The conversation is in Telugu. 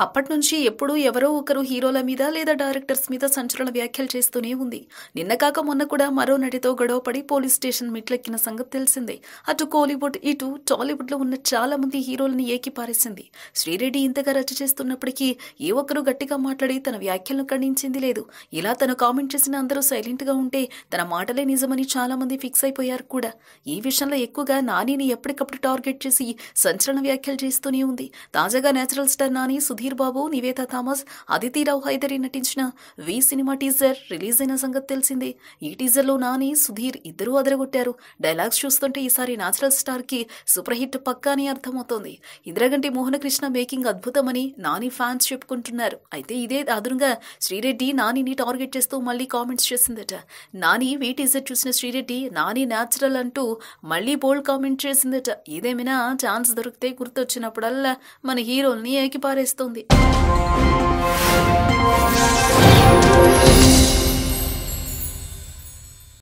అప్పటి నుంచి ఎప్పుడూ ఎవరో ఒకరు హీరోల మీద లేదా డైరెక్టర్స్ మీద సంచలన వ్యాఖ్యలు చేస్తూనే ఉంది. నిన్న కాక మొన్న కూడా మరో నటితో గొడవపడి పోలీస్ స్టేషన్ మెట్లెక్కిన సంగతి తెలిసిందే. అటు కోలీవుడ్ ఇటు టాలీవుడ్లో ఉన్న చాలా మంది హీరోలని ఏకిపారేసింది శ్రీరెడ్డి ఇంతగా రచ్చ చేస్తున్నప్పటికీ ఏ ఒక్కరూ గట్టిగా మాట్లాడి తన వ్యాఖ్యలను ఖండించింది లేదు. ఇలా తను కామెంట్ చేసిన అందరూ సైలెంట్గా ఉంటే తన మాటలే నిజమని చాలా మంది ఫిక్స్ అయిపోయారు కూడా. ఈ విషయంలో ఎక్కువగా నానిని ఎప్పటికప్పుడు టార్గెట్ చేసి సంచలన వ్యాఖ్యలు చేస్తూనే ఉంది. తాజాగా natural star Nani Sudheer Babu Nivetha Thomas Aditi Rao Hydari నటించిన వి సినిమా టీజర్ రిలీజ్ అయిన సంగతి తెలిసిందే. ఈ టీజర్లో నాని సుధీర్ ఇద్దరూ అదరగొట్టారు. డైలాగ్స్ చూస్తుంటే ఈసారి నాచురల్ స్టార్కి సూపర్ హిట్ పక్కా అని అర్థమవుతోంది. ఇంద్రగంటి మోహనకృష్ణ మేకింగ్ అద్భుతమని నాని ఫ్యాన్స్ చెప్పుకుంటున్నారు. అయితే ఇదే అదునుగా శ్రీరెడ్డి నానిని టార్గెట్ చేస్తూ మళ్ళీ కామెంట్స్ చేసిందట. నాని వీ టీజర్ చూసిన శ్రీరెడ్డి నాని న్యాచురల్ అంటూ మళ్ళీ బోల్డ్ కామెంట్ చేసిందట. ఇదేమైనా ఛాన్స్ దొరికితే గుర్తొచ్చినప్పుడల్లా మన హీరోల్ని ఏకిపారేస్తోంది. Música